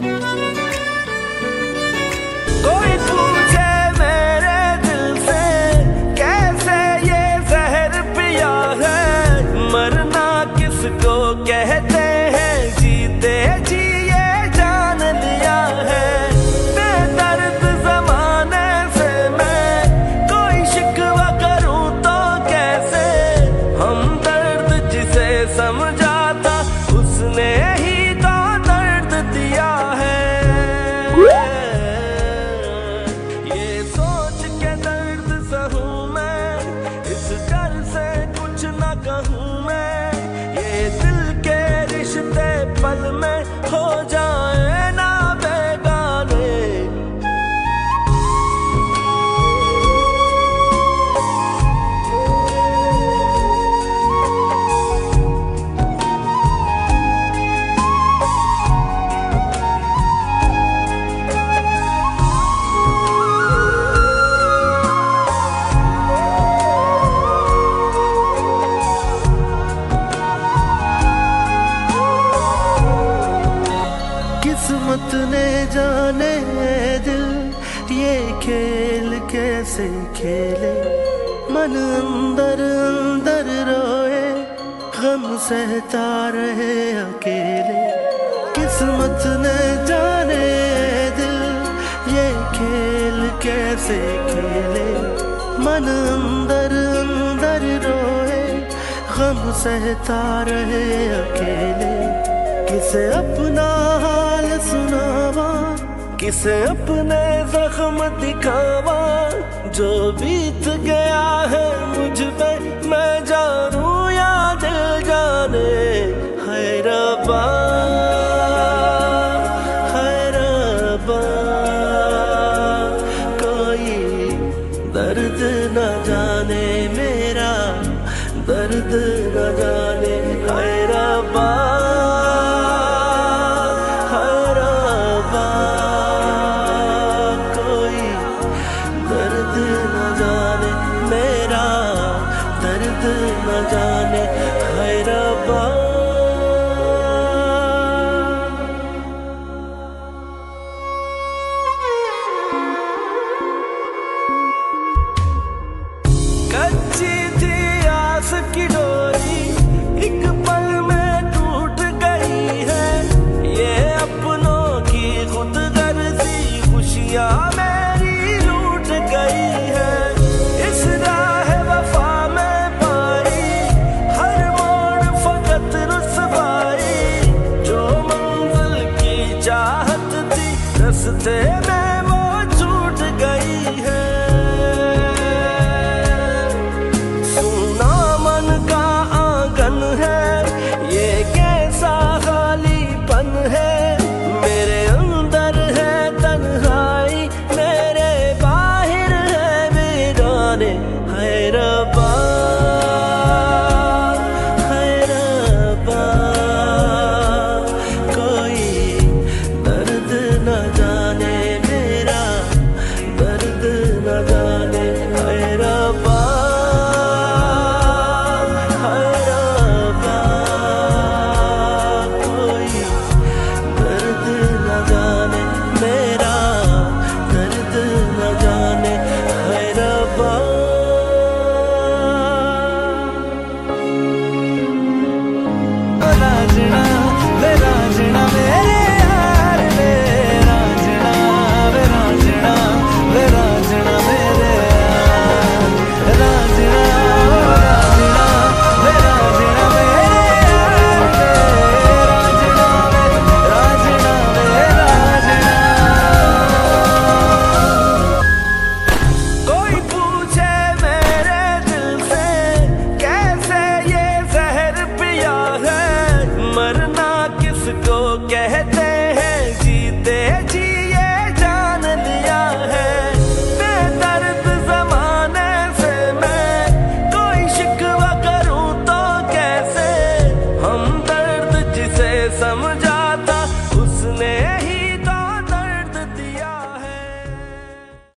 किस्मत जाने दिल, ये खेल कैसे खेले? मन अंदर अंदर रोए, गम सहता रहे अकेले। किस्मत ने जाने दिल, ये खेल कैसे खेले? मन अंदर अंदर रोए, गम सहता रहे अकेले। किसे अपना सुनावा, किसे अपने जख्म दिखावा, जो बीत गया है मुझ पे, मैं जानू या दिल जाने है रबा है रबा कोई दर्द न जाने मेरा, दर्द न जाने है न चाहत that they